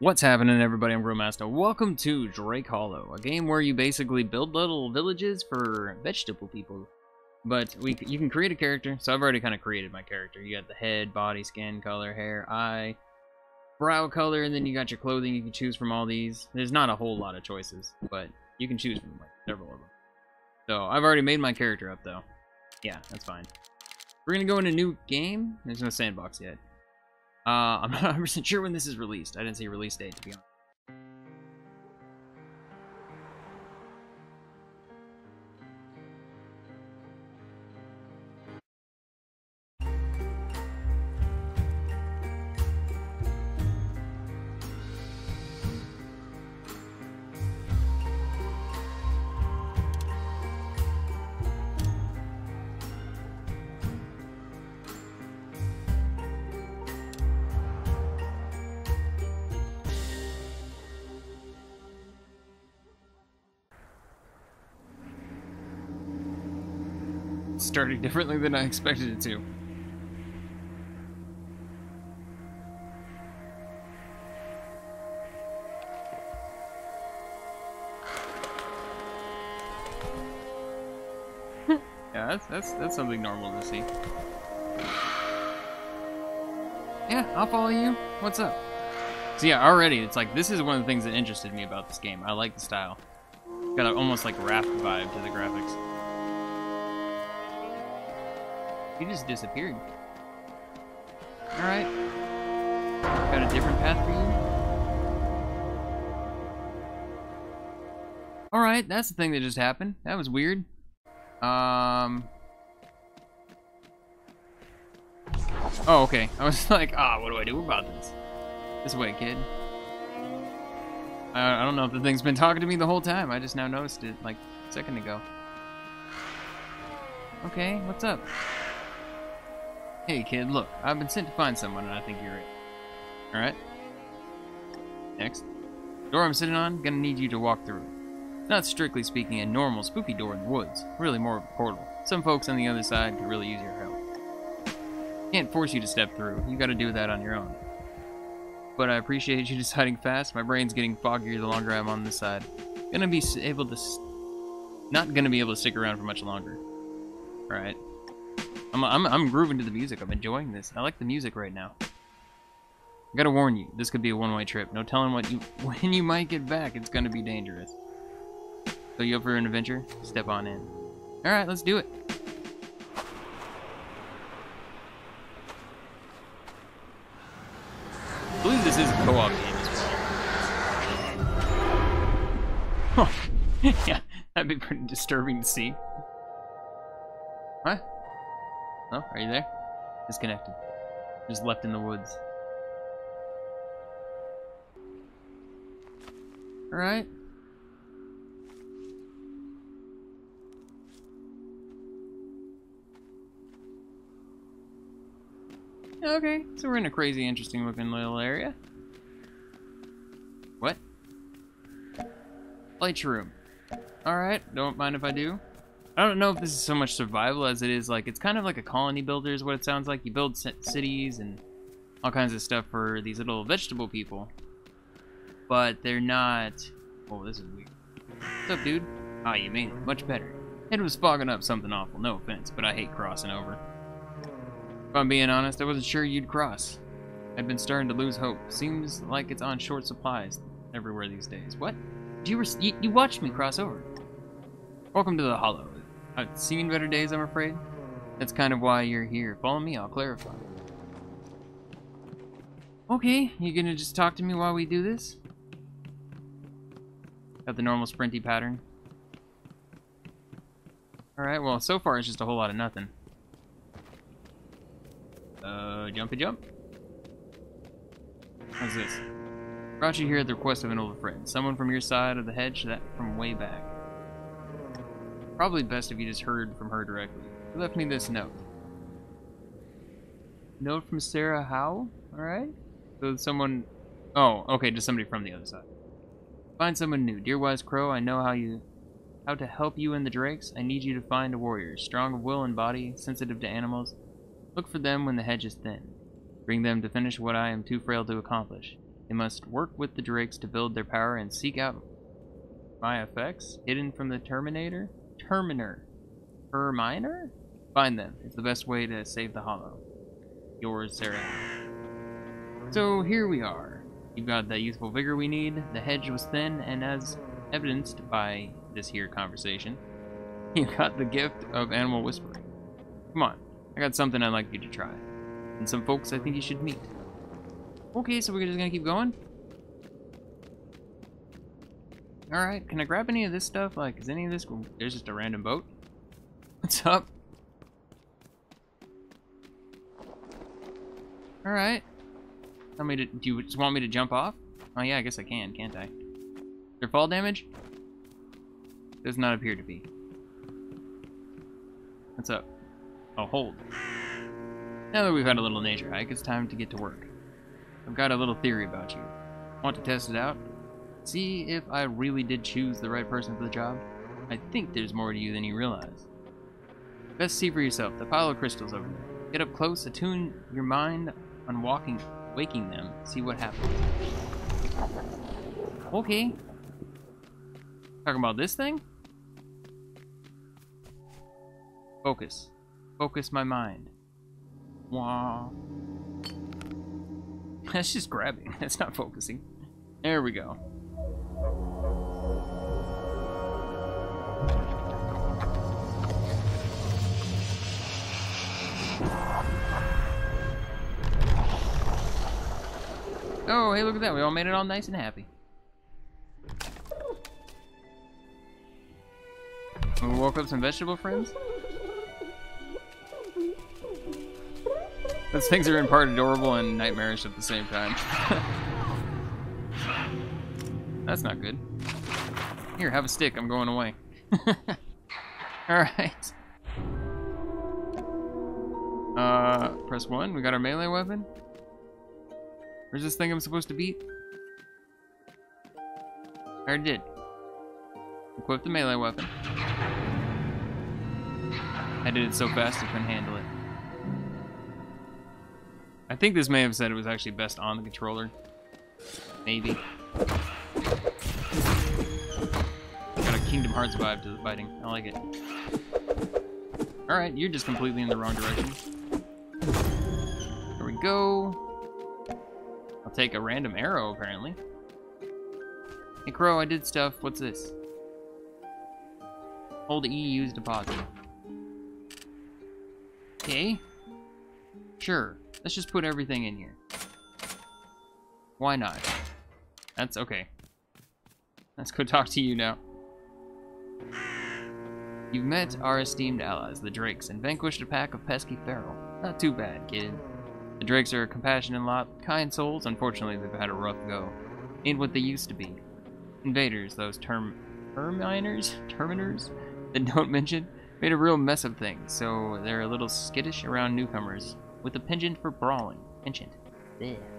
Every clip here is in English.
What's happening, everybody? I'm Grillmaster. Welcome to Drake Hollow, a game where you basically build little villages for vegetable people. But we, you can create a character, so I've already kind of created my character. You got the head, body, skin color, hair, eye, brow color, and then you got your clothing you can choose from all these. There's not a whole lot of choices, but you can choose from like several of them. So I've already made my character up, though. Yeah, that's fine. We're gonna go in a new game. There's no sandbox yet. Uh, I'm not 100% sure when this is released. I didn't see a release date, to be honest. Differently than I expected it to. yeah, that's that's that's something normal to see. Yeah, I'll follow you. What's up? So yeah, already it's like this is one of the things that interested me about this game. I like the style. Got a, almost like raft vibe to the graphics. He just disappeared. Alright. Got a different path for you? Alright, that's the thing that just happened. That was weird. Um... Oh, okay. I was like, ah, what do I do about this? This way, kid. I, I don't know if the thing's been talking to me the whole time. I just now noticed it, like, a second ago. Okay, what's up? Hey kid, look, I've been sent to find someone and I think you're it. Alright? Next. Door I'm sitting on, gonna need you to walk through it. Not strictly speaking a normal spooky door in the woods, really more of a portal. Some folks on the other side could really use your help. Can't force you to step through, you gotta do that on your own. But I appreciate you deciding fast, my brain's getting foggier the longer I'm on this side. Gonna be able to... Not gonna be able to stick around for much longer. Alright. I'm, I'm, I'm grooving to the music. I'm enjoying this. I like the music right now. I gotta warn you, this could be a one-way trip. No telling what you when you might get back. It's gonna be dangerous. So you up for an adventure? Step on in. All right, let's do it. I believe this is a co-op game well. yeah, that'd be pretty disturbing to see. What? Oh, are you there? Disconnected. Just left in the woods. Alright. Okay, so we're in a crazy interesting looking little area. What? Light room. Alright, don't mind if I do. I don't know if this is so much survival as it is like it's kind of like a colony builder is what it sounds like. You build cities and all kinds of stuff for these little vegetable people, but they're not. Oh, this is weird. What's up, dude? Ah, you made it. Much better. It was fogging up something awful. No offense, but I hate crossing over. If I'm being honest, I wasn't sure you'd cross. I'd been starting to lose hope. Seems like it's on short supplies everywhere these days. What? You, you, you watched me cross over. Welcome to the Hollow. I've seen better days, I'm afraid. That's kind of why you're here. Follow me, I'll clarify. Okay, you gonna just talk to me while we do this? Got the normal sprinty pattern. Alright, well, so far it's just a whole lot of nothing. Uh, jumpy jump? What's this? Brought you here at the request of an old friend. Someone from your side of the hedge that from way back. Probably best if you just heard from her directly. She left me this note. Note from Sarah Howe? Alright. So someone... Oh, okay, just somebody from the other side. Find someone new. Dear Wise Crow, I know how you... How to help you and the Drakes. I need you to find a warrior. Strong of will and body, sensitive to animals. Look for them when the hedge is thin. Bring them to finish what I am too frail to accomplish. They must work with the Drakes to build their power and seek out my effects hidden from the Terminator? Terminer. Terminer? Find them. It's the best way to save the Hollow. Yours, Sarah. So here we are. You've got the youthful vigor we need, the hedge was thin, and as evidenced by this here conversation, you got the gift of animal whispering. Come on, I got something I'd like you to try. And some folks I think you should meet. Okay, so we're just gonna keep going? Alright, can I grab any of this stuff? Like, is any of this... There's just a random boat. What's up? Alright. Tell me to... Do you just want me to jump off? Oh yeah, I guess I can, can't I? Is there fall damage? Does not appear to be. What's up? Oh, hold. Now that we've had a little nature hike, it's time to get to work. I've got a little theory about you. Want to test it out? See if I really did choose the right person for the job? I think there's more to you than you realize. Best see for yourself, the pile of crystals over there. Get up close, attune your mind on walking, waking them, see what happens. Okay. Talking about this thing? Focus. Focus my mind. Wow. That's just grabbing. That's not focusing. There we go. Oh, hey, look at that. We all made it all nice and happy. We woke up some vegetable friends? Those things are in part adorable and nightmarish at the same time. That's not good. Here, have a stick. I'm going away. Alright. Uh, press 1. We got our melee weapon. Where's this thing I'm supposed to beat? I did. Equip the melee weapon. I did it so fast I couldn't handle it. I think this may have said it was actually best on the controller. Maybe. Got a Kingdom Hearts vibe to the fighting. I like it. Alright, you're just completely in the wrong direction. There we go. I'll take a random arrow, apparently. Hey, Crow, I did stuff. What's this? Hold E, use deposit. Okay. Sure. Let's just put everything in here. Why not? That's okay. Let's go talk to you now. You've met our esteemed allies, the Drakes, and vanquished a pack of pesky feral. Not too bad, kid. The Drakes are a compassionate lot, kind souls. Unfortunately, they've had a rough go. Ain't what they used to be. Invaders, those term... Terminers? Terminers? That don't mention? Made a real mess of things, so they're a little skittish around newcomers, with a penchant for brawling. Penchant.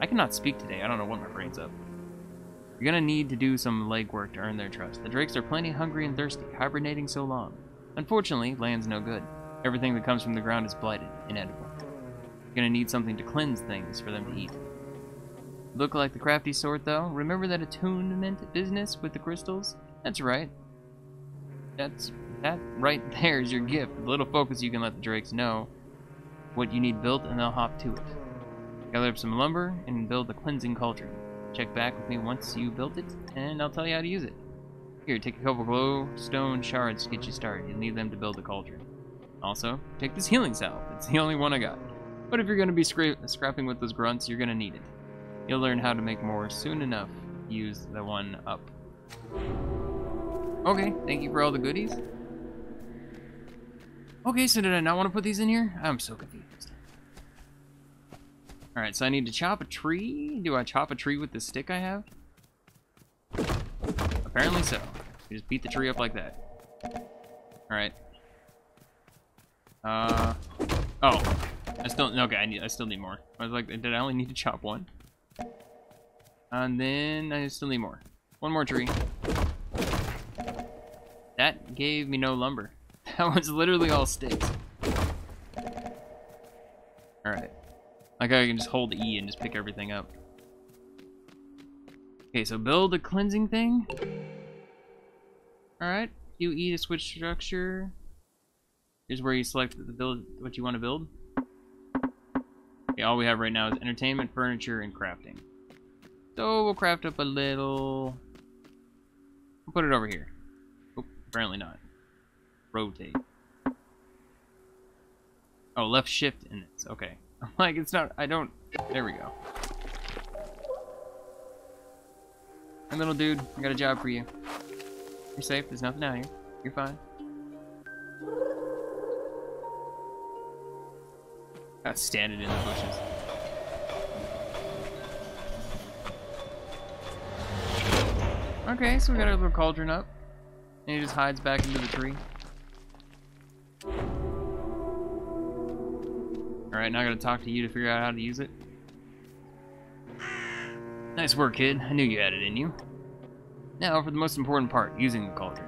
I cannot speak today, I don't know what my brain's up. You're gonna need to do some legwork to earn their trust. The Drakes are plenty hungry and thirsty, hibernating so long. Unfortunately, land's no good. Everything that comes from the ground is blighted, inedible. You're gonna need something to cleanse things for them to eat. Look like the crafty sort, though. Remember that attunement business with the crystals? That's right. That's that right there is your gift. With a little focus, you can let the drakes know what you need built, and they'll hop to it. Gather up some lumber and build the cleansing cauldron. Check back with me once you built it, and I'll tell you how to use it. Here, take a couple glowstone shards to get you started. You'll need them to build the cauldron. Also, take this healing salve. It's the only one I got. But if you're going to be scra scrapping with those grunts, you're going to need it. You'll learn how to make more soon enough. Use the one up. Okay, thank you for all the goodies. Okay, so did I not want to put these in here? I'm so confused. Alright, so I need to chop a tree? Do I chop a tree with the stick I have? Apparently so. You just beat the tree up like that. Alright. Uh... Oh. I still okay. I need. I still need more. I was like, did I only need to chop one? And then I still need more. One more tree. That gave me no lumber. That was literally all sticks. Alright. Like I can just hold E and just pick everything up. Okay, so build a cleansing thing. Alright, you eat a switch structure. Here's where you select the build what you want to build. Okay, all we have right now is entertainment, furniture, and crafting. So we'll craft up a little... We'll put it over here. Oh, apparently not. Rotate. Oh, left shift in this. Okay. Like, it's not... I don't... There we go. Hey, little dude, I got a job for you. You're safe. There's nothing out here. You're fine. Got standing in the bushes. Okay, so we got our little cauldron up. And he just hides back into the tree. Alright, now I gotta talk to you to figure out how to use it. Nice work, kid. I knew you had it in you. Now for the most important part, using the cauldron.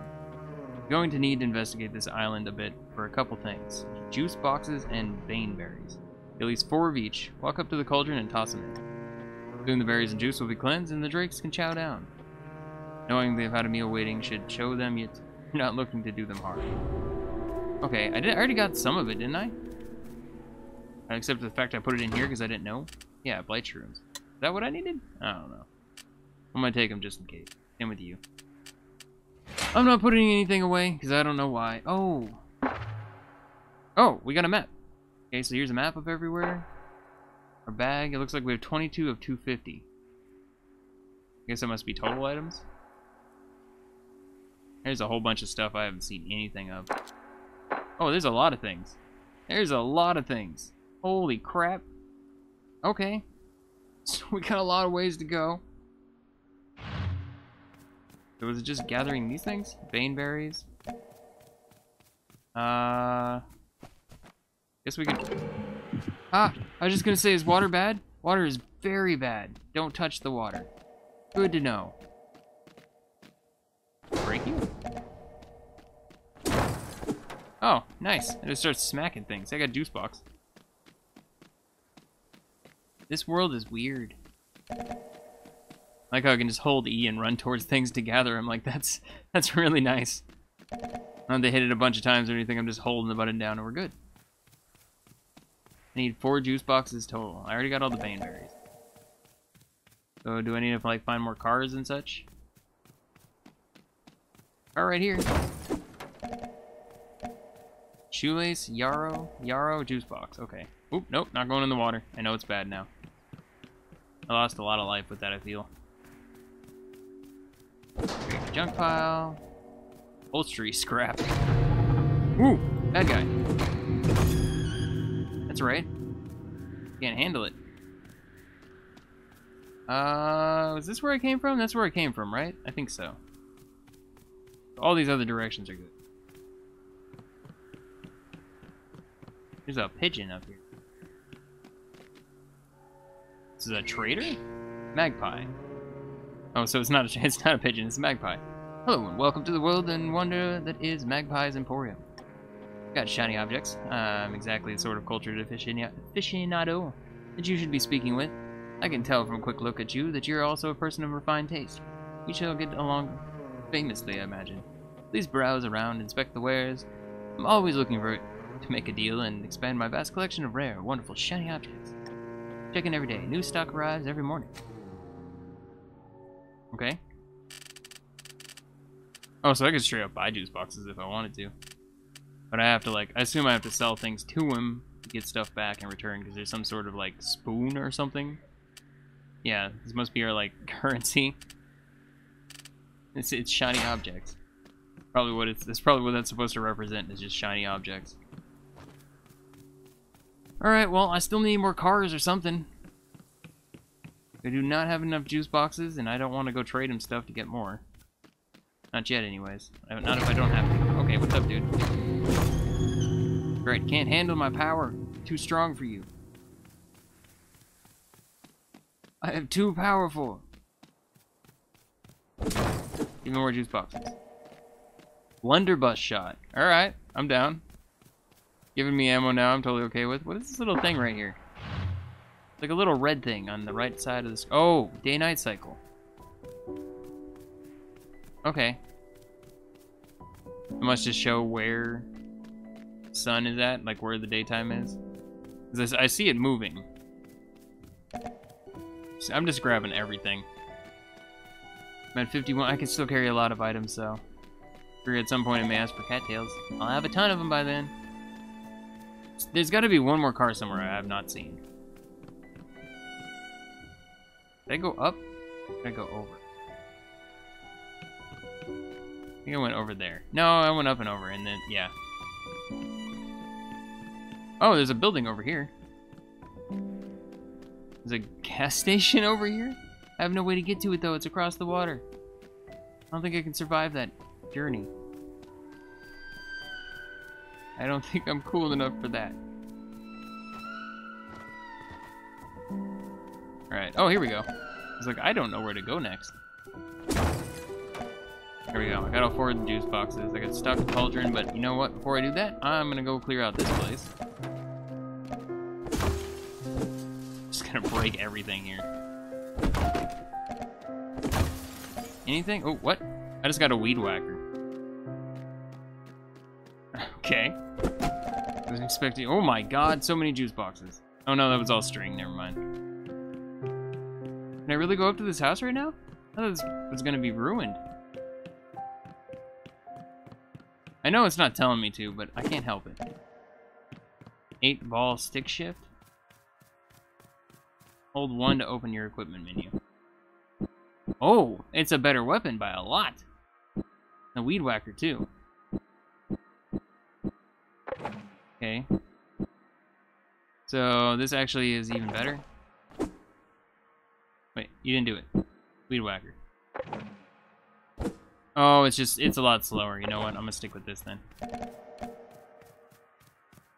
You're going to need to investigate this island a bit for a couple things. Juice boxes and bane berries. At least four of each. Walk up to the cauldron and toss them in. Soon the berries and juice will be cleansed and the drakes can chow down. Knowing they've had a meal waiting should show them you're not looking to do them harm. Okay, I, did, I already got some of it, didn't I? Except for the fact I put it in here because I didn't know. Yeah, blight shrooms. Is that what I needed? I don't know. I'm gonna take them just in case. In with you. I'm not putting anything away because I don't know why. Oh. Oh, we got a map. Okay, so here's a map of everywhere. Our bag, it looks like we have 22 of 250. I guess that must be total items. There's a whole bunch of stuff I haven't seen anything of. Oh, there's a lot of things. There's a lot of things. Holy crap. Okay. So we got a lot of ways to go. So was it just gathering these things? Bane berries? Uh... Guess we could... Ah! I was just gonna say, is water bad? Water is very bad. Don't touch the water. Good to know. Break you? Oh, nice. I just start smacking things. I got juice box. This world is weird. Like how I can just hold E and run towards things to gather them. Like, that's that's really nice. Don't they hit it a bunch of times or anything. I'm just holding the button down and we're good. I need four juice boxes total. I already got all the bane berries. So do I need to like find more cars and such? Car right here. Shoelace, yarrow, yarrow, juice box. Okay. Oop, nope, not going in the water. I know it's bad now. I lost a lot of life with that, I feel. junk pile. Upholstery scrap. Ooh, bad guy. That's right. Can't handle it. Uh, is this where I came from? That's where I came from, right? I think so. All these other directions are good. There's a pigeon up here. Is a trader? Magpie. Oh, so it's not a it's not a pigeon, it's a magpie. Hello and welcome to the world and wonder that is Magpie's Emporium. Got shiny objects. I'm exactly the sort of cultured aficionado that you should be speaking with. I can tell from a quick look at you that you're also a person of refined taste. We shall get along famously, I imagine. Please browse around, inspect the wares. I'm always looking for to make a deal and expand my vast collection of rare, wonderful, shiny objects. Check in every day. New stock arrives every morning. Okay. Oh, so I could straight up buy juice boxes if I wanted to. But I have to, like, I assume I have to sell things to him to get stuff back in return because there's some sort of, like, spoon or something. Yeah, this must be our, like, currency. It's, it's shiny objects. Probably what it's, that's probably what that's supposed to represent is just shiny objects. Alright, well, I still need more cars or something. I do not have enough juice boxes, and I don't want to go trade him stuff to get more. Not yet, anyways. Not if I don't have to. Okay, what's up, dude? Great, can't handle my power. Too strong for you. I am too powerful. Even more juice boxes. Blunderbuss shot. Alright, I'm down. Giving me ammo now, I'm totally okay with. What is this little thing right here? It's like a little red thing on the right side of this. Oh, day-night cycle. Okay. It must just show where sun is at, like where the daytime is. I see it moving. So I'm just grabbing everything. I'm at 51. I can still carry a lot of items, so. Figure at some point it may ask for cattails. I'll have a ton of them by then. There's got to be one more car somewhere I have not seen. Did I go up? Did I go over? I think I went over there. No, I went up and over, and then, yeah. Oh, there's a building over here. There's a gas station over here? I have no way to get to it, though. It's across the water. I don't think I can survive that journey. I don't think I'm cool enough for that. Alright. Oh, here we go. It's like, I don't know where to go next. Here we go. I got all four of the juice boxes. I got stuck in cauldron, but you know what? Before I do that, I'm gonna go clear out this place. Just gonna break everything here. Anything? Oh, what? I just got a weed whacker. Okay. I was expecting... Oh my god, so many juice boxes. Oh no, that was all string. Never mind. Can I really go up to this house right now? I thought this was gonna be ruined. I know it's not telling me to, but I can't help it. Eight ball stick shift. Hold one to open your equipment menu. Oh, it's a better weapon by a lot. A weed whacker too. Okay. So this actually is even better. Wait, you didn't do it. Weed whacker. Oh, it's just, it's a lot slower. You know what? I'm gonna stick with this then.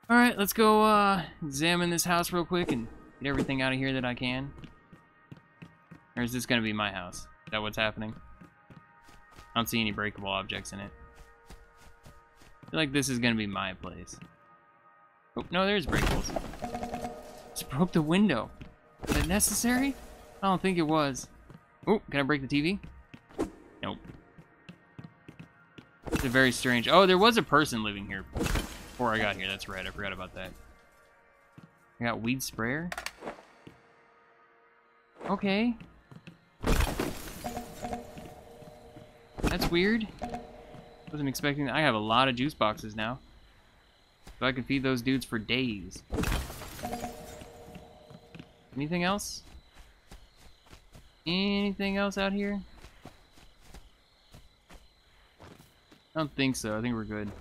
Alright, let's go uh, examine this house real quick and get everything out of here that I can. Or is this gonna be my house? Is that what's happening? I don't see any breakable objects in it. I feel like this is gonna be my place. Oh, no, there's breakables. Just broke the window. Is that necessary? I don't think it was. Oh, can I break the TV? Nope. It's a very strange... Oh, there was a person living here before I got here. That's right. I forgot about that. I got weed sprayer. Okay. That's weird. Wasn't expecting that. I have a lot of juice boxes now. So I could feed those dudes for days. Anything else? Anything else out here? I don't think so. I think we're good.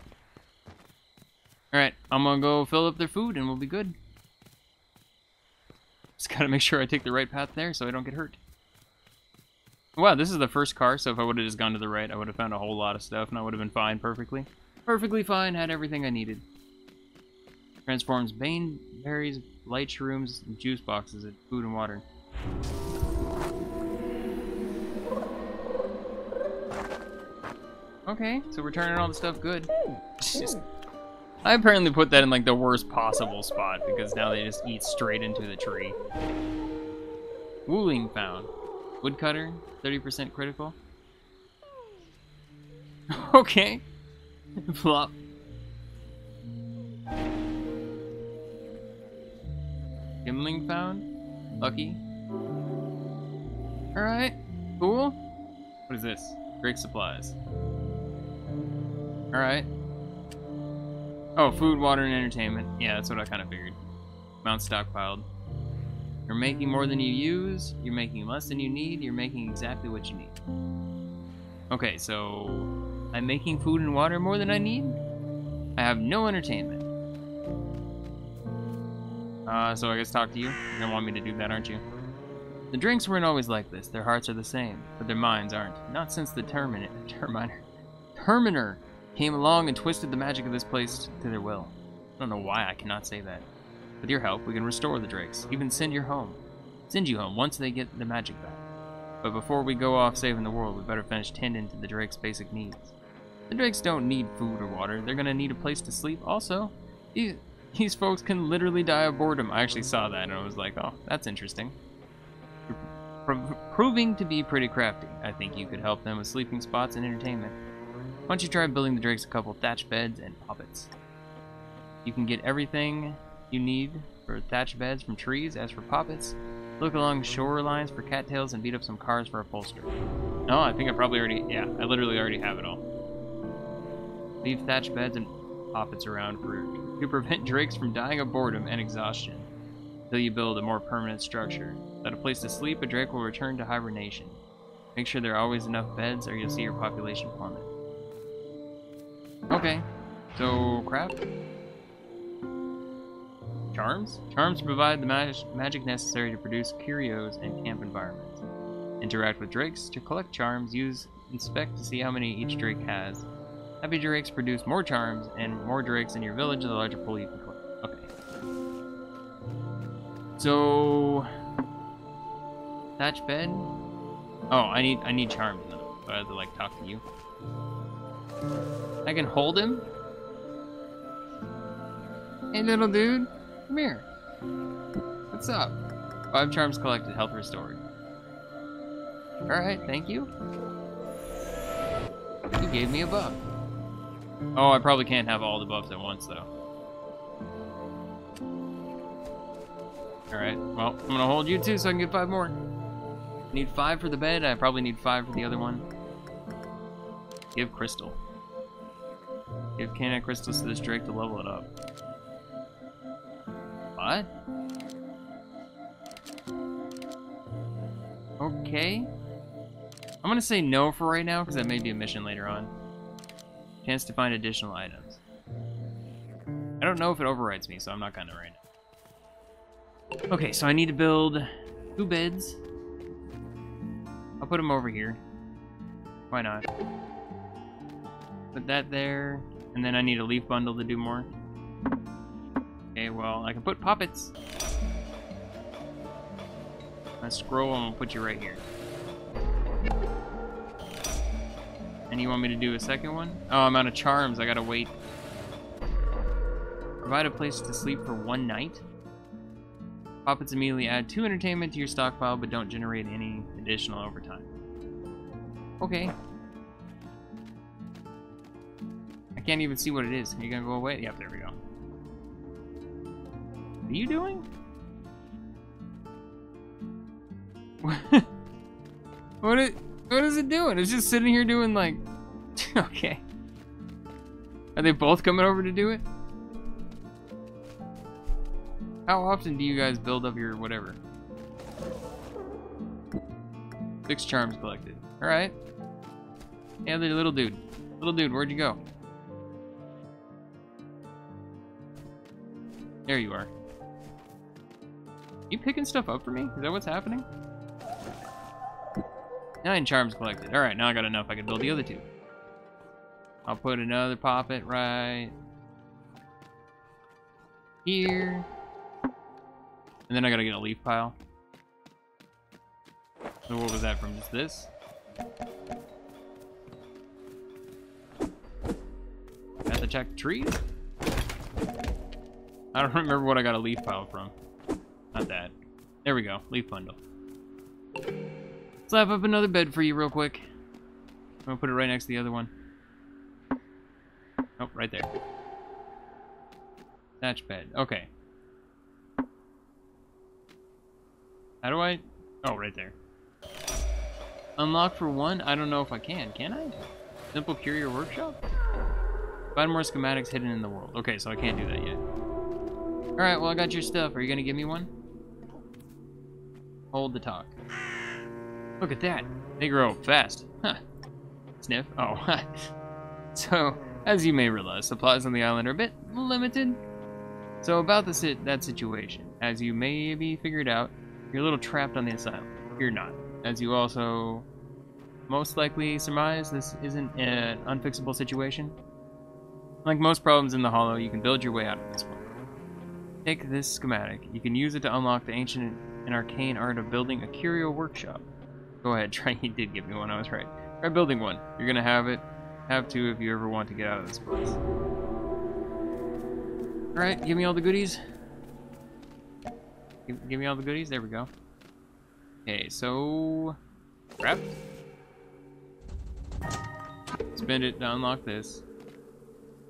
Alright, I'm gonna go fill up their food and we'll be good. Just gotta make sure I take the right path there so I don't get hurt. Wow, this is the first car, so if I would have just gone to the right, I would have found a whole lot of stuff and I would have been fine perfectly. Perfectly fine, had everything I needed. Transforms bane berries, blight shrooms, and juice boxes into food and water. Okay, so we're turning all the stuff good. Just, I apparently put that in like the worst possible spot because now they just eat straight into the tree. Wooling found. Woodcutter, 30% critical. okay. Flop. Gimling found. Lucky. Alright. Cool. What is this? Great supplies. Alright. Oh, food, water, and entertainment. Yeah, that's what I kind of figured. Amount stockpiled. You're making more than you use, you're making less than you need, you're making exactly what you need. Okay, so I'm making food and water more than I need? I have no entertainment. Uh, so I guess talk to you. You're gonna want me to do that, aren't you? The drinks weren't always like this. Their hearts are the same, but their minds aren't. Not since the. Terminer. Terminer came along and twisted the magic of this place to their will. I don't know why I cannot say that. With your help, we can restore the Drakes, even send your home. Send you home once they get the magic back. But before we go off saving the world, we better finish tending to the Drake's basic needs. The Drakes don't need food or water, they're gonna need a place to sleep. Also, these folks can literally die of boredom. I actually saw that and I was like, oh, that's interesting. Pro- proving to be pretty crafty. I think you could help them with sleeping spots and entertainment. Why don't you try building the drakes a couple thatch beds and poppets? You can get everything you need for thatch beds from trees. As for poppets, look along shorelines for cattails and beat up some cars for upholstery. No, I think I probably already, yeah, I literally already have it all. Leave thatch beds and poppets around for to prevent drakes from dying of boredom and exhaustion until you build a more permanent structure. Without a place to sleep, a drake will return to hibernation. Make sure there are always enough beds or you'll see your population plummet. Okay, so craft. Charms? Charms provide the mag magic necessary to produce curios and camp environments. Interact with drakes to collect charms. Use inspect to see how many each drake has. Happy drakes produce more charms, and more drakes in your village, the larger pool you can collect. Okay. So, thatch bed. Oh, I need I need charms though. So I have to like talk to you. I can hold him. Hey, little dude, come here. What's up? Five charms collected, health restored. All right, thank you. You gave me a buff. Oh, I probably can't have all the buffs at once, though. Alright, well, I'm gonna hold you too so I can get five more. Need five for the bed, I probably need five for the other one. Give crystal. Give Canine crystals to this Drake to level it up. What? Okay. I'm gonna say no for right now, because that may be a mission later on. Chance to find additional items. I don't know if it overrides me, so I'm not gonna right now. Okay, so I need to build two beds. I'll put them over here. Why not? Put that there, and then I need a leaf bundle to do more. Okay, well, I can put poppets. I scroll and we'll put you right here. And you want me to do a second one? Oh, I'm out of charms. I gotta wait. Provide a place to sleep for one night. Poppets immediately add two entertainment to your stockpile, but don't generate any additional overtime. Okay. I can't even see what it is. Are you gonna go away? Yep, there we go. What are you doing? what is what is it doing? It's just sitting here doing like okay. Are they both coming over to do it? How often do you guys build up your whatever? Six charms collected. Alright. Yeah, the little dude. Little dude, where'd you go? There you are. You picking stuff up for me? Is that what's happening? Nine charms collected. Alright, now I got enough. I can build the other two. I'll put another poppet right here. And then I gotta get a leaf pile. So what was that from? Just this? Have to check trees? I don't remember what I got a leaf pile from. Not that. There we go. Leaf bundle. Slap up another bed for you real quick. I'm gonna put it right next to the other one. Oh, right there. Thatch bed. Okay. How do I... Oh, right there. Unlock for one? I don't know if I can. Can I? Simple Curio Workshop? Find more schematics hidden in the world. Okay, so I can't do that yet. Alright, well, I got your stuff. Are you gonna give me one? Hold the talk. Look at that. They grow fast. Huh. Sniff. Oh. so, as you may realize, supplies on the island are a bit limited. So about the that situation, as you maybe figured out, you're a little trapped on the asylum. You're not. As you also most likely surmise, this isn't an unfixable situation. Like most problems in the Hollow, you can build your way out of this one. Take this schematic. You can use it to unlock the ancient and arcane art of building a curio workshop. Go ahead, try. He did give me one, I was right. Try building one. You're gonna have it. Have to if you ever want to get out of this place. Alright, give me all the goodies. Give, give me all the goodies. There we go. Okay, so... Crap. Spend it to unlock this.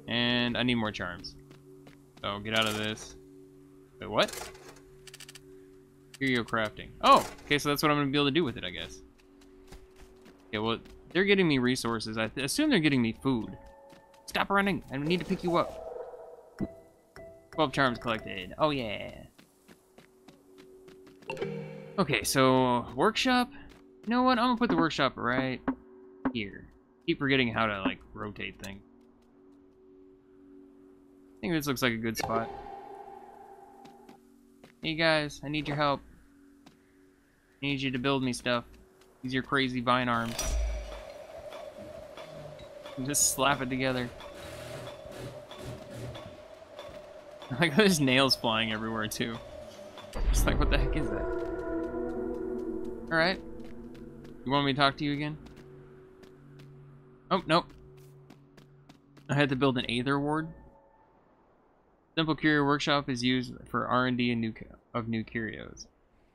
And I need more charms. So get out of this. Wait, what? Here you go. crafting. Oh, okay, so that's what I'm gonna be able to do with it, I guess. Okay, well, they're getting me resources. I assume they're getting me food. Stop running! I need to pick you up. 12 charms collected. Oh, yeah. Okay, so workshop. You know what? I'm gonna put the workshop right here. Keep forgetting how to like rotate things. I think this looks like a good spot. Hey guys, I need your help. I need you to build me stuff. Use your crazy vine arms. Just slap it together. Like there's nails flying everywhere too. Just like what the heck is that? Alright. You want me to talk to you again? Oh, nope. I had to build an Aether Ward. Simple Curio Workshop is used for R&D and new of new curios.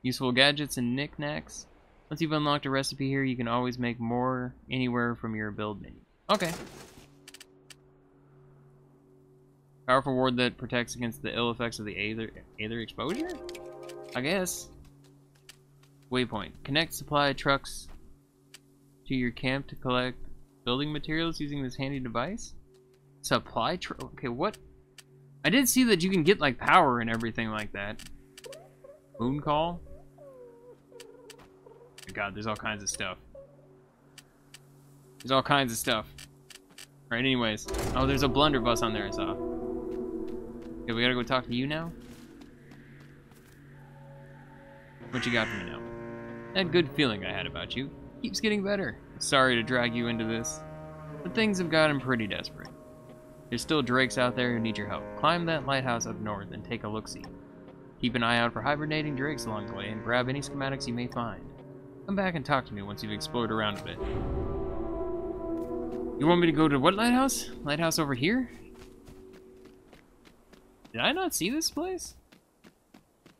Useful gadgets and knickknacks. Once you've unlocked a recipe here, you can always make more anywhere from your build menu. Okay. Powerful ward that protects against the ill effects of the Aether, Aether exposure? I guess. Waypoint. Connect supply trucks to your camp to collect building materials using this handy device? Supply truck? Okay, what? I did see that you can get, like, power and everything like that. Moon call? God, there's all kinds of stuff. There's all kinds of stuff. Right, anyways. Oh, there's a blunderbuss on there I saw. Okay, we gotta go talk to you now? What you got for me now? That good feeling I had about you keeps getting better. Sorry to drag you into this, but things have gotten pretty desperate. There's still drakes out there who need your help. Climb that lighthouse up north and take a look-see. Keep an eye out for hibernating drakes along the way and grab any schematics you may find. Come back and talk to me once you've explored around a bit. You want me to go to what lighthouse? Lighthouse over here? Did I not see this place?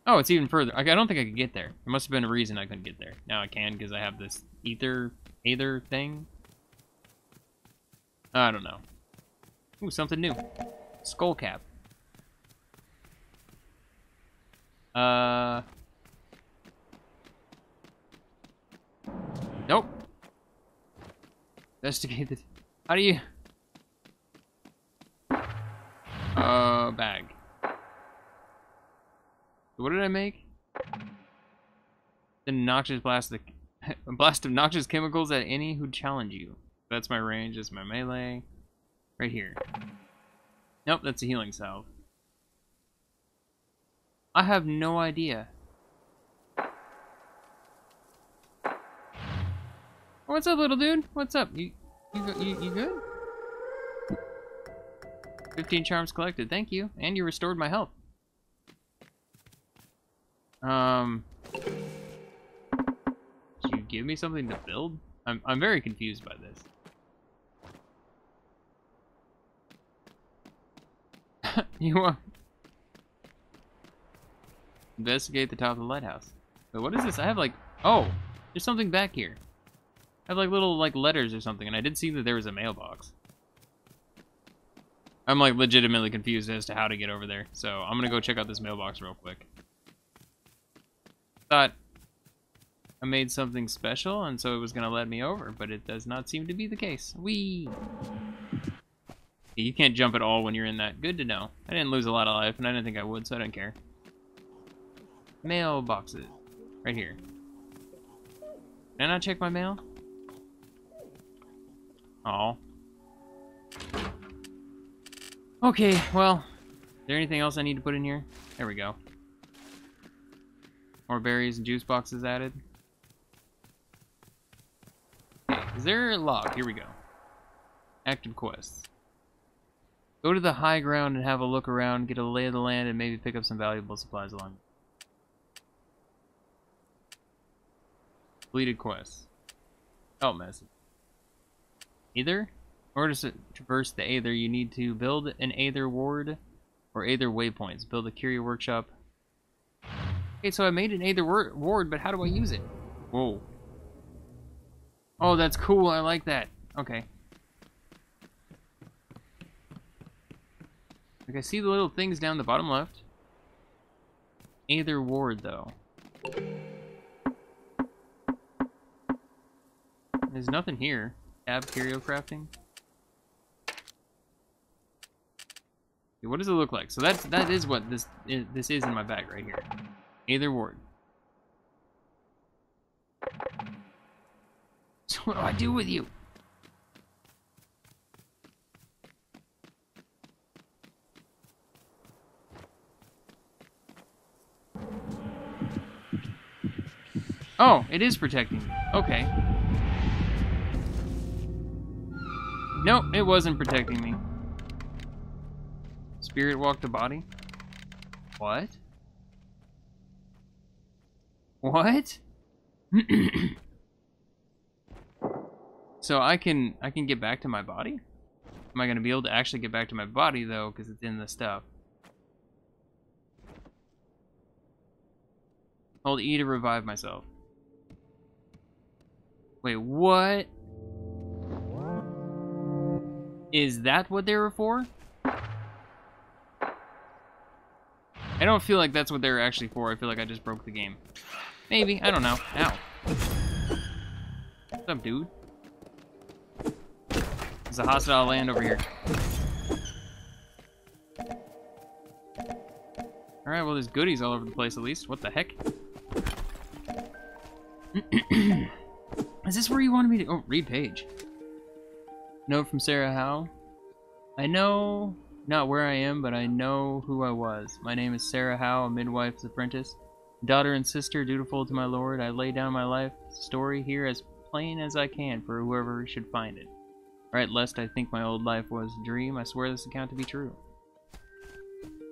Oh, it's even further. I don't think I could get there. There must have been a reason I couldn't get there. Now I can because I have this ether, aether thing. I don't know. Ooh, something new. Skull cap. Uh. Nope. Investigate the. How do you? Uh, bag. What did I make? The noxious a blast of noxious chemicals at any who challenge you. That's my range. That's my melee. Right here. Nope, that's a healing salve. I have no idea. What's up, little dude? What's up? You, you, you, you good? 15 charms collected. Thank you. And you restored my health. Um... Did you give me something to build? I'm, I'm very confused by this. you want... Investigate the top of the lighthouse. But what is this? I have like... Oh! There's something back here. I have like little like letters or something, and I did see that there was a mailbox. I'm like legitimately confused as to how to get over there, so I'm gonna go check out this mailbox real quick. Thought I made something special, and so it was gonna let me over, but it does not seem to be the case. Wee. You can't jump at all when you're in that. Good to know. I didn't lose a lot of life, and I didn't think I would, so I don't care. Mailboxes. Right here. Can I not check my mail? Oh. Okay, well, is there anything else I need to put in here? There we go. More berries and juice boxes added. Is there a log? Here we go. Active quests. Go to the high ground and have a look around, get a lay of the land, and maybe pick up some valuable supplies along. Completed quests. Oh, message. Either? In order to traverse the Aether, you need to build an Aether ward or Aether waypoints. Build a Curio workshop. Okay, so I made an Aether ward, but how do I use it? Whoa. Oh, that's cool. I like that. Okay. Like, I see the little things down the bottom left. Aether ward, though. There's nothing here. Curio crafting. Okay, what does it look like? So that's that is what this is, this is in my bag right here. Aether ward. So what do I do with you? Oh, it is protecting me. Okay. Nope, it wasn't protecting me. Spirit walk the body? What? What? so I can I can get back to my body? Am I gonna be able to actually get back to my body though, because it's in the stuff? Hold E to revive myself. Wait, what? Is that what they were for? I don't feel like that's what they were actually for. I feel like I just broke the game. Maybe. I don't know. Ow. What's up, dude? There's a hostile land over here. Alright, well, there's goodies all over the place, at least. What the heck? Is this where you wanted me to... Oh, read page. Note from Sarah Howe. I know not where I am, but I know who I was. My name is Sarah Howe, a midwife's apprentice. Daughter and sister, dutiful to my lord, I lay down my life story here as plain as I can for whoever should find it. Right, lest I think my old life was a dream, I swear this account to be true.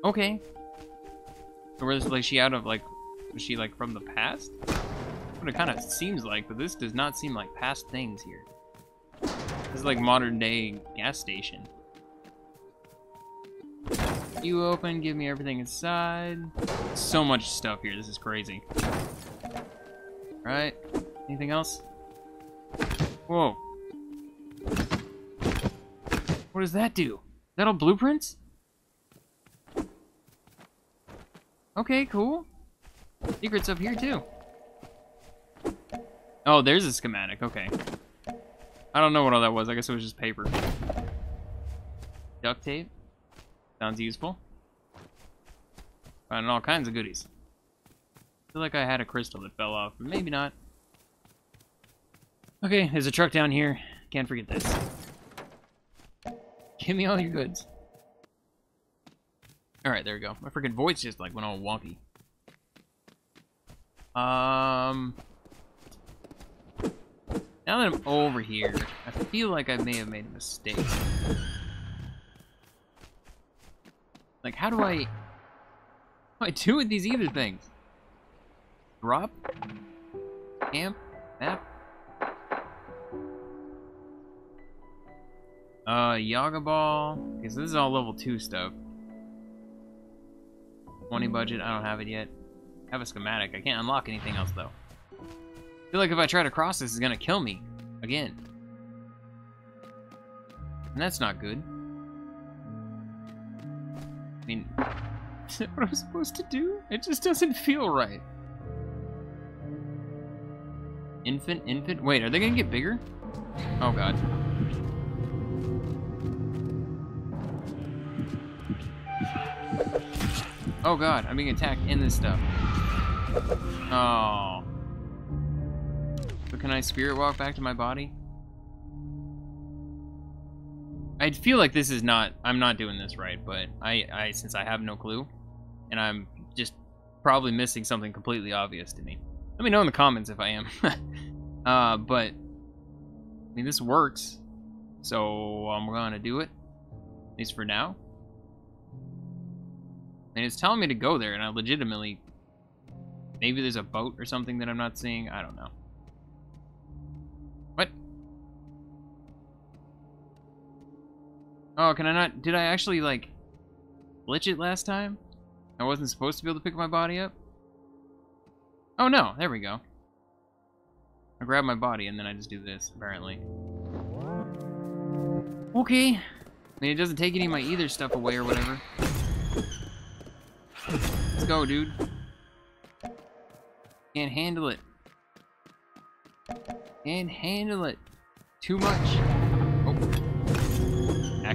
Okay. So where's like she out of like was she like from the past? what it kind of seems like, but this does not seem like past things here. This is like modern day gas station. You open, give me everything inside. So much stuff here, this is crazy. Right, anything else? Whoa. What does that do? Is that all blueprints? Okay, cool. Secrets up here too. Oh, there's a schematic. Okay. I don't know what all that was. I guess it was just paper. Duct tape. Sounds useful. Finding all kinds of goodies. Feel like I had a crystal that fell off, maybe not. Okay, there's a truck down here. Can't forget this. Give me all your goods. Alright, there we go. My freaking voice just like went all wonky. Um, now that I'm over here, I feel like I may have made a mistake. Like, how do I... What do I do with these Aether things? Drop? Camp? Map? Uh, Yaga Ball. Okay, so this is all level 2 stuff. 20 budget, I don't have it yet. I have a schematic. I can't unlock anything else, though. Feel like if I try to cross this, it's gonna kill me. Again. And that's not good. I mean, is that what I'm supposed to do? It just doesn't feel right. Infant, infant? Wait, are they gonna get bigger? Oh god. Oh god, I'm being attacked in this stuff. Oh. But can I spirit walk back to my body? I feel like this is not, I'm not doing this right, but I, I, since I have no clue, and I'm just probably missing something completely obvious to me. Let me know in the comments if I am. uh, but, I mean, this works, so I'm gonna do it, at least for now. And it's telling me to go there, and I legitimately, maybe there's a boat or something that I'm not seeing, I don't know. Oh, can I not? Did I actually, like, glitch it last time? I wasn't supposed to be able to pick my body up? Oh, no. There we go. I grab my body and then I just do this, apparently. Okay. I mean, it doesn't take any of my Aether stuff away or whatever. Let's go, dude. Can't handle it. Can't handle it. Too much.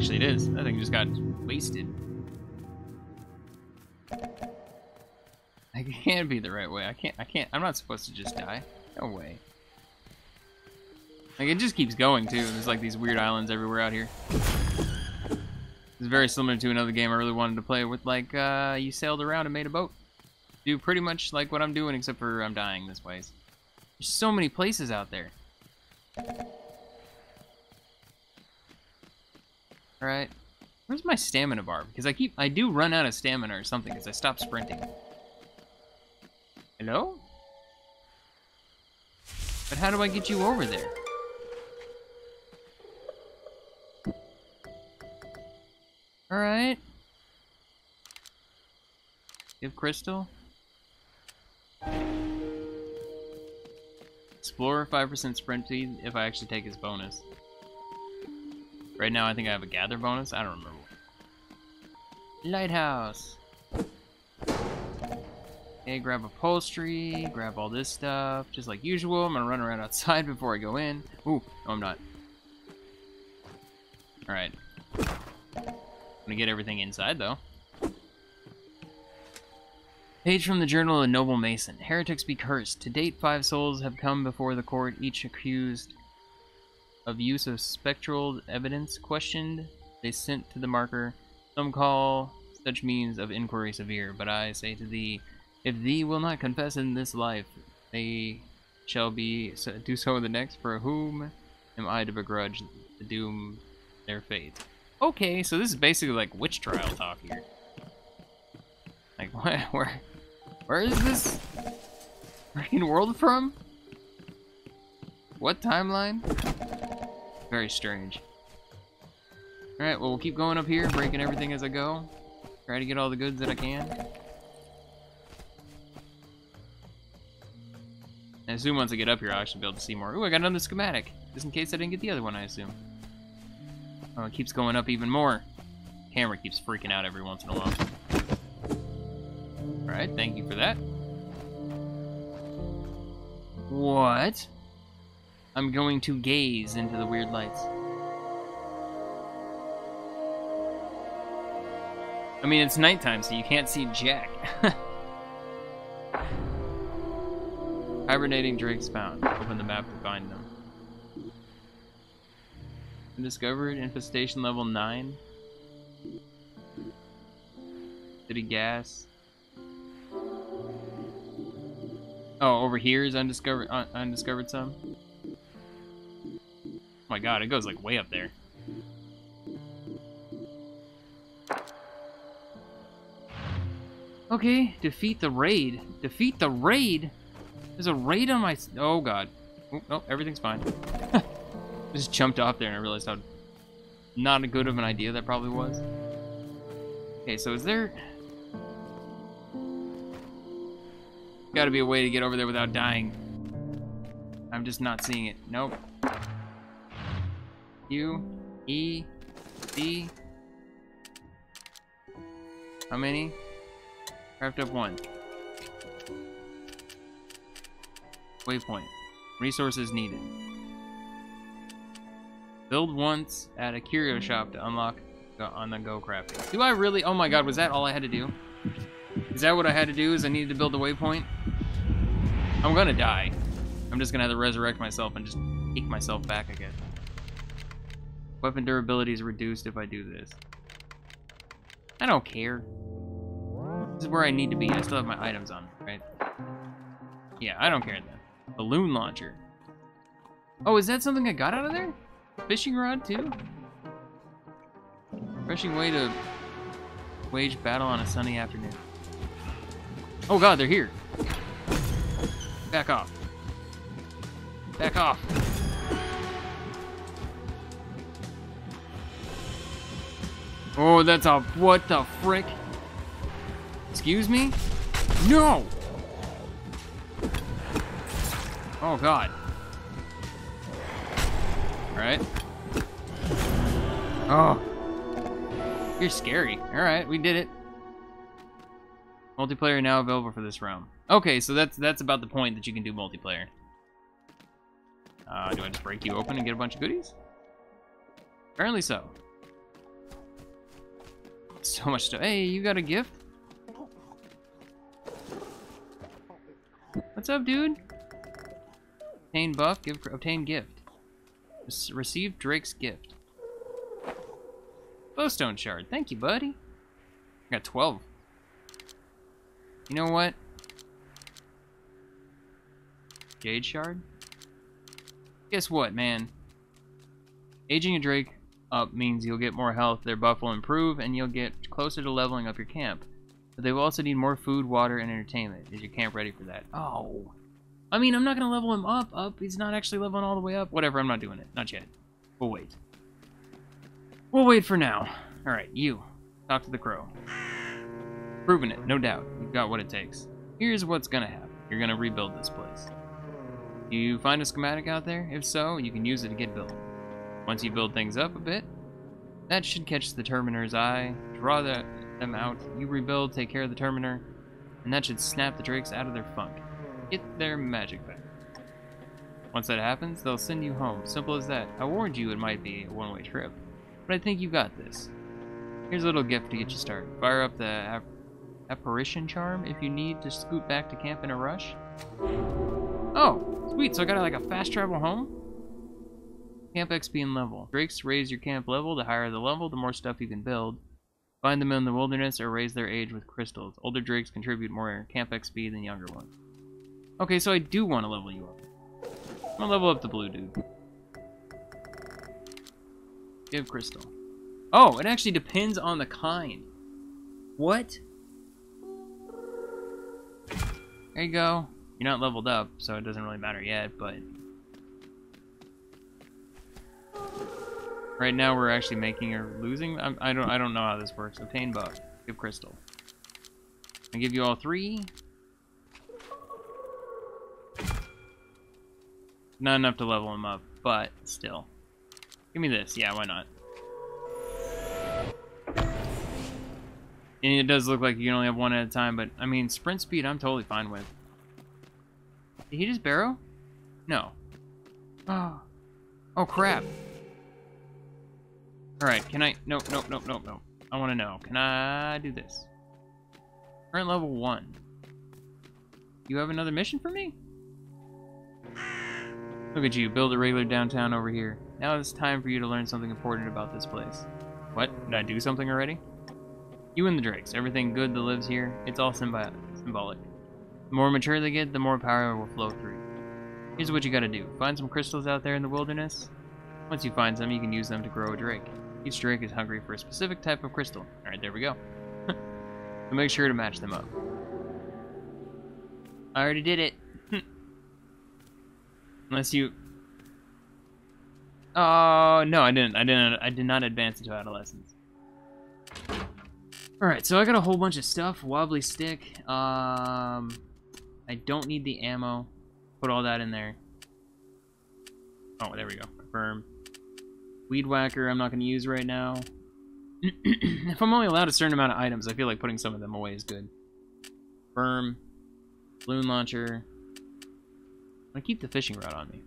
Actually, it is. That thing just got wasted. It can't be the right way. I can't, I can't, I'm not supposed to just die. No way. Like, it just keeps going, too. There's, like, these weird islands everywhere out here. It's very similar to another game I really wanted to play with, like, uh, you sailed around and made a boat. Do pretty much like what I'm doing, except for I'm dying this way. There's so many places out there. Alright. Where's my stamina bar? Because I keep, I do run out of stamina or something because I stop sprinting. Hello? But how do I get you over there? Alright. Give crystal. Explorer 5% sprint speed if I actually take his bonus. Right now I think I have a gather bonus. I don't remember. Lighthouse. Okay, grab upholstery, grab all this stuff, just like usual. I'm gonna run around outside before I go in. Ooh, no I'm not. Alright. I'm gonna get everything inside though. Page from the Journal of a Noble Mason. Heretics be cursed. To date, five souls have come before the court, each accused of use of spectral evidence. Questioned, they sent to the marker. Some call such means of inquiry severe, but I say to thee, if thee will not confess in this life, they shall be so, do so in the next. For whom am I to begrudge the doom their fate? Okay, so this is basically like witch trial talk here. Like, where, where, where is this freaking world from? What timeline? Very strange. Alright, well, we'll keep going up here, breaking everything as I go. Try to get all the goods that I can. I assume once I get up here, I'll actually be able to see more. Ooh, I got another schematic. Just in case I didn't get the other one, I assume. Oh, it keeps going up even more. Camera keeps freaking out every once in a while. Alright, thank you for that. What? I'm going to gaze into the weird lights. I mean, it's nighttime, so you can't see Jack. Hibernating drakes found. Open the map to find them. Discovered infestation level 9. Did City gas. Oh, over here is undiscovered un undiscovered some. My god, it goes like way up there. Okay, defeat the raid. Defeat the raid? There's a raid on my... Oh, God. Oh, no, everything's fine. Just jumped off there and I realized how not a good of an idea that probably was. Okay, so is there... Gotta be a way to get over there without dying. I'm just not seeing it. Nope. U, E, D. How many? Craft up one. Waypoint. Resources needed. Build once at a curio shop to unlock on the go crafting. Do I really? Oh my god, was that all I had to do? Is that what I had to do? Is I needed to build a waypoint? I'm gonna die. I'm just gonna have to resurrect myself and just take myself back again. Weapon durability is reduced if I do this. I don't care. This is where I need to be. I still have my items on, right? Yeah, I don't care then. Balloon launcher. Oh, is that something I got out of there? Fishing rod too? Refreshing way to wage battle on a sunny afternoon. Oh god, they're here. Back off. Back off. Oh, that's a... What the frick? Excuse me? No! Oh, God. Alright. Oh. You're scary. Alright, we did it. Multiplayer now available for this realm. Okay, so that's that's about the point that you can do multiplayer. Uh, do I just break you open and get a bunch of goodies? Apparently so. So much stuff. Hey, you got a gift? What's up, dude? Obtain buff, give obtain gift. Receive Drake's gift. Bowstone shard. Thank you, buddy. I got 12. You know what? Jade shard? Guess what, man? Aging a Drake up means you'll get more health, their buff will improve, and you'll get closer to leveling up your camp. But they will also need more food, water, and entertainment. Is your camp ready for that? Oh. I mean, I'm not going to level him up. Up. He's not actually leveling all the way up. Whatever, I'm not doing it. Not yet. We'll wait. We'll wait for now. Alright, you. Talk to the crow. Proven it, no doubt. You've got what it takes. Here's what's gonna happen. You're gonna rebuild this place. You find a schematic out there? If so, you can use it to get built. Once you build things up a bit, that should catch the Terminer's eye, draw the, them out, you rebuild, take care of the Terminer, and that should snap the Drakes out of their funk. Get their magic back. Once that happens, they'll send you home. Simple as that. I warned you it might be a one-way trip, but I think you got this. Here's a little gift to get you started. Fire up the ap apparition charm if you need to scoot back to camp in a rush. Oh, sweet, so I got like a fast travel home? Camp XP and level. Drakes raise your camp level. The higher the level, the more stuff you can build. Find them in the wilderness or raise their age with crystals. Older drakes contribute more camp XP than younger ones. Okay, so I do want to level you up. I'm gonna level up the blue dude. Give crystal. Oh, it actually depends on the kind. What? There you go. You're not leveled up, so it doesn't really matter yet, but Right now we're actually making or losing. I'm, I don't, I don't know how this works. Obtain buff. Give crystal. I give you all three. Not enough to level him up, but still. Give me this. Yeah, why not? And it does look like you can only have one at a time, but I mean, sprint speed I'm totally fine with. Did he just barrow? No. Oh. Oh crap. Alright, can I... No, no, no, no, no. I want to know. Can I do this? Current level 1. You have another mission for me? Look at you, build a regular downtown over here. Now it's time for you to learn something important about this place. What? Did I do something already? You and the Drakes. Everything good that lives here, it's all symbi symbolic. The more mature they get, the more power will flow through. Here's what you gotta do. Find some crystals out there in the wilderness. Once you find some, you can use them to grow a Drake. Each Drake is hungry for a specific type of crystal. Alright, there we go. make sure to match them up. I already did it. Unless you... Oh, no, I didn't. I didn't. I did not advance into adolescence. Alright, so I got a whole bunch of stuff. Wobbly stick. Um, I don't need the ammo. Put all that in there. Oh, there we go. Confirm. Weed Whacker I'm not going to use right now. if I'm only allowed a certain amount of items, I feel like putting some of them away is good. Firm. Balloon Launcher. To keep the fishing rod on me.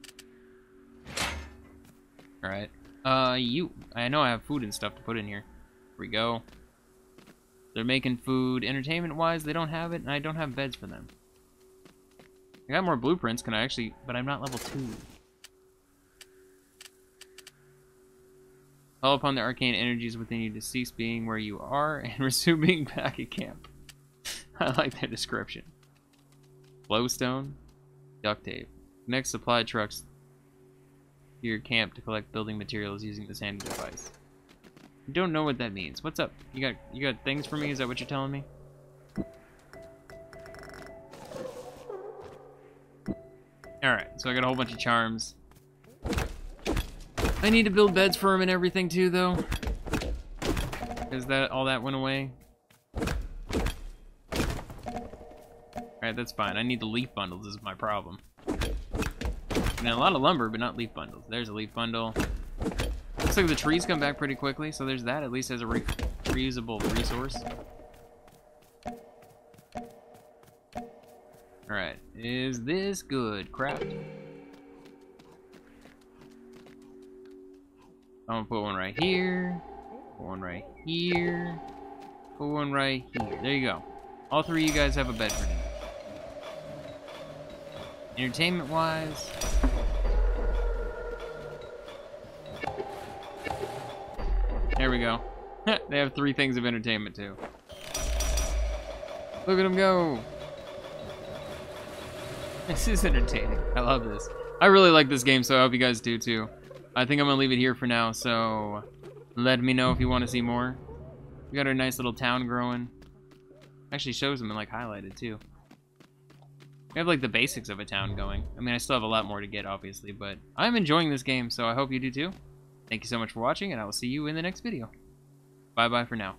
Alright. Uh, you. I know I have food and stuff to put in here. Here we go. They're making food. Entertainment-wise, they don't have it, and I don't have beds for them. I got more blueprints, can I actually... But I'm not level 2. Call upon the arcane energies within you to cease being where you are and resume being back at camp. I like that description. Glowstone, duct tape. Next supply trucks to your camp to collect building materials using this handy device. I don't know what that means. What's up? You got you got things for me? Is that what you're telling me? Alright, so I got a whole bunch of charms. I need to build beds for him and everything too, though. Is that all that went away. Alright, that's fine. I need the leaf bundles is my problem. And a lot of lumber, but not leaf bundles. There's a leaf bundle. Looks like the trees come back pretty quickly, so there's that, at least as a re reusable resource. Alright, is this good? Craft. I'm gonna put one right here, put one right here, put one right here. There you go. All three of you guys have a bed for now. Entertainment-wise, There we go. they have three things of entertainment, too. Look at them go! This is entertaining. I love this. I really like this game, so I hope you guys do, too. I think I'm going to leave it here for now, so let me know if you want to see more. We got our nice little town growing. Actually shows them in, like, highlighted, too. We have, like, the basics of a town going. I mean, I still have a lot more to get, obviously, but I'm enjoying this game, so I hope you do, too. Thank you so much for watching, and I will see you in the next video. Bye-bye for now.